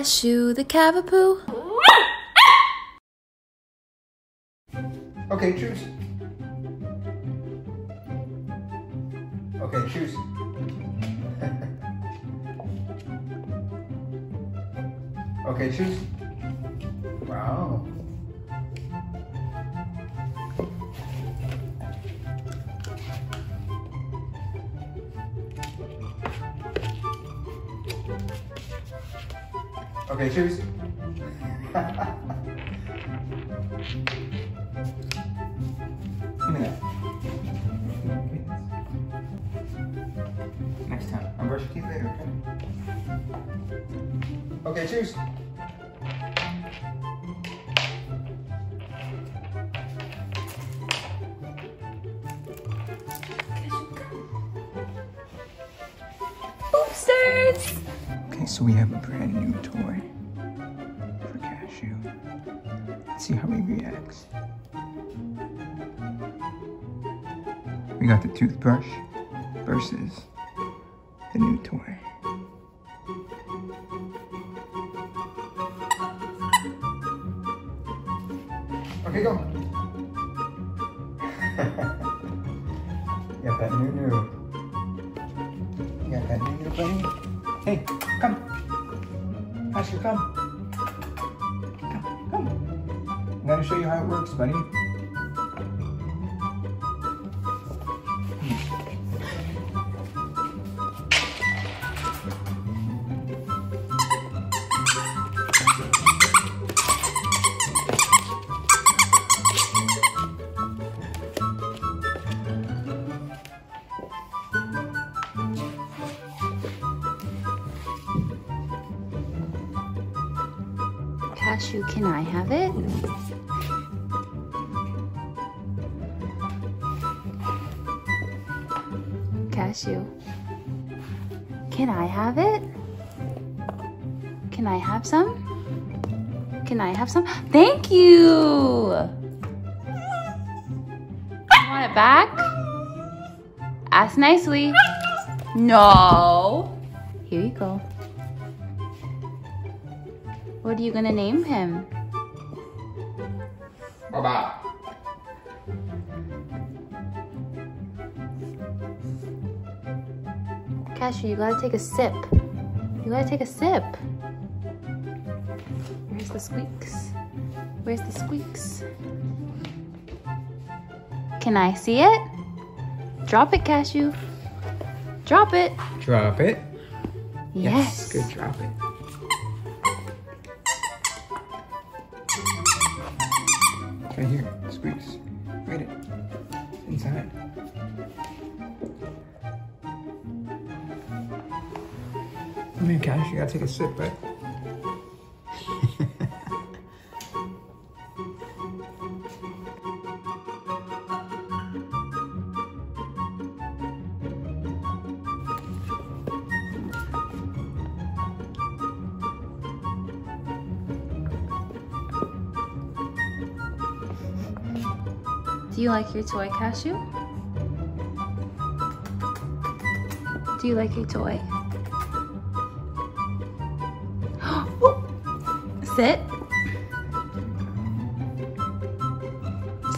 Cashew the Cavapoo. Okay, choose. Okay, choose. okay, choose. Wow. Okay, choose. Give me that. Next time. I'll brush your teeth later, okay? Okay, choose. Boosters! Okay, so we have a brand new toy for Cashew. Let's see how he reacts. We got the toothbrush versus the new toy. Okay, go. you got that new new. You got that new new buddy? Hey, come. Asher, come. Come, come. I'm gonna show you how it works, buddy. Cashew, can I have it? Cashew, can I have it? Can I have some? Can I have some? Thank you! You want it back? Ask nicely. No. Here you go. What are you gonna name him? Bye-bye. Cashew, you gotta take a sip. You gotta take a sip. Where's the squeaks? Where's the squeaks? Can I see it? Drop it, Cashew. Drop it. Drop it. Yes. Good, drop it. Right here, squeaks. Right it. Inside. I mean, Cash, you gotta take a sip, right? Do you like your toy, Cashew? Do you like your toy? Sit.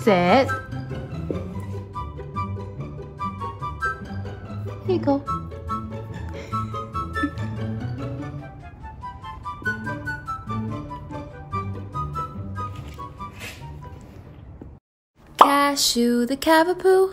Sit. Here you go. Cashew the Cavapoo.